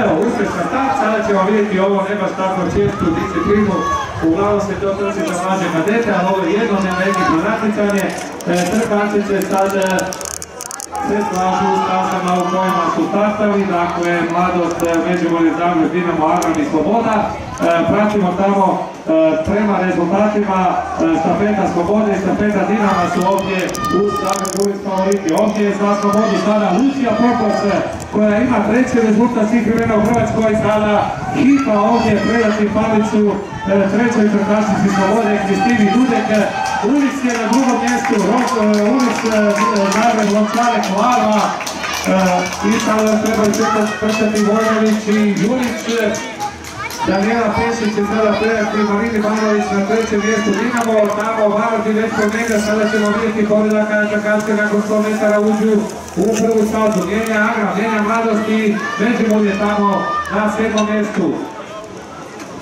Evo, uspješna start, sada ćemo vidjeti ovo ne baš tako čestu disciplinu. Uglavnom se to trči za mlađe kadete, ali ovo je jedno ekipno natjecanje. E, Trkači će sad e, se slažu u u kojima su startali, dakle mladost e, Međimurje Zagreb, Dinamo, Agran i Sloboda. Pratimo tamo prema rezultatima stafeta Slobode i stafeta Dinama su ovdje u Zagreb Ulic favoriti. Ovdje je za Slobodu sada Lucija Pokos koja ima treći rezultat svih vremena u Hrvatskoj sada hipa ovdje predati palicu trećoj trkačici Slobode Kristini Dudek. Ulic je na drugom mjestu, Ulic Zagreb Lončare Kolarva i sada trebaju trčati Vojnović i Jurić. Daniela Pešić će sada predati Marini Banović na trećem mjestu Dinamo, tamo Vardi već njega, sada ćemo vidjeti pobjeda kada Čakanske nakon 100 metara uđu u prvu stazu. Mijenja Agra, mijenja mladost i Međimurje tamo na sedmom mjestu.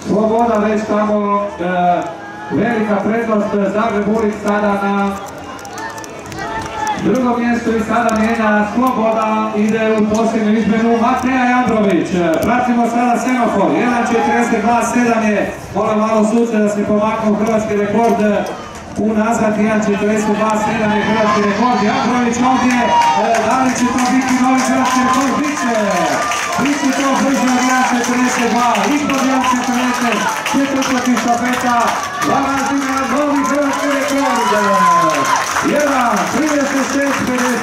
Sloboda već tamo velika prednost Zagreb Ulic sada na Drugo mjesto i sada mijenja Sloboda, ide u posljednju izmenu Mateja Jandrović. Pratimo sada semafor, 1.42.7 je, moram malo suce da se pomaknu hrvatski rekord unazad, 1.42.7 je hrvatski rekord. Jandrović ovdje, da li će to biti novi hrvatski rekord? Biće! Biće to brže od 1.42, ispod 1.40, četvrtoti štafeta, Varazina, novi hrvatski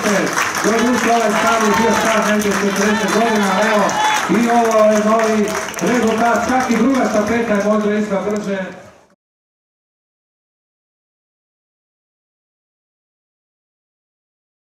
50. Doduše ovaj stav je bio stav negdje 40 godina, evo i ovo je novi rezultat, čak i druga štafeta je možda išla brže.